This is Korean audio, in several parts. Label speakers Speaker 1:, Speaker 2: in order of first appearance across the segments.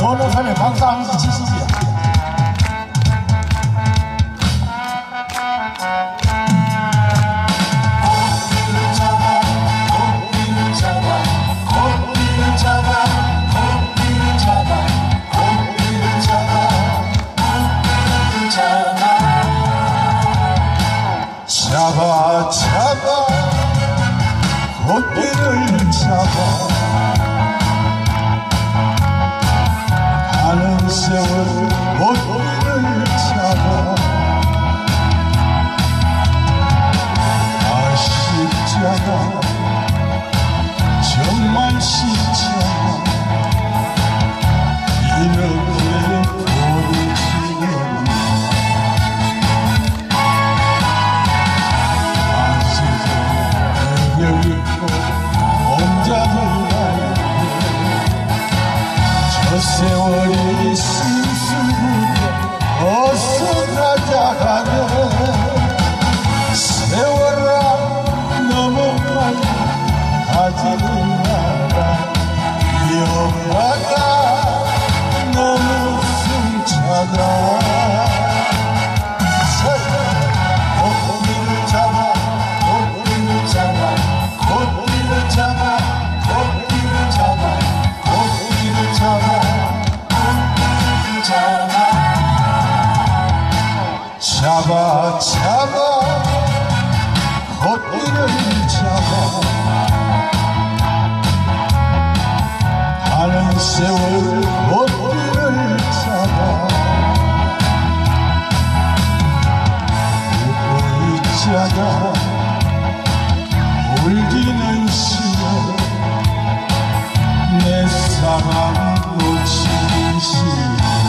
Speaker 1: 도로산에 방사항지 지식이야. 잡아 잡아 꽃길을 잡아. Oh. 잡아 꽃길을 잡아 가는 세월 꽃길을 잡아 웃고 있자가 울기는 싫어 내 사랑 놓치기 싫어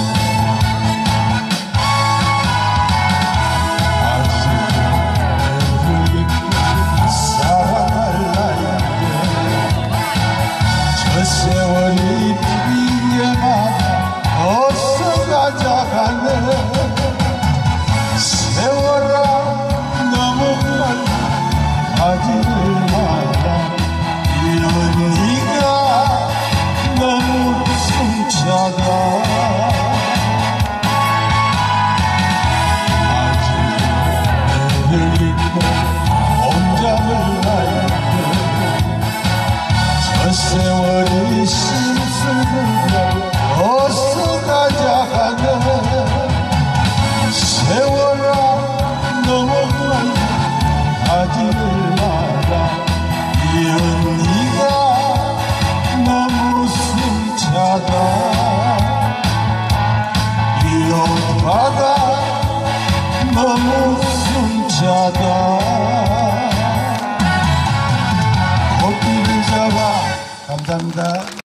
Speaker 1: 세월이 씻으면 어서 가자 하네 세월아 너만 가지 마라 이 언니가 너무 숨차다. 이 오빠가 너무 숨차다. the